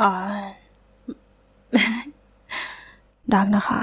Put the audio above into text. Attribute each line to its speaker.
Speaker 1: อ่าดักนะคะ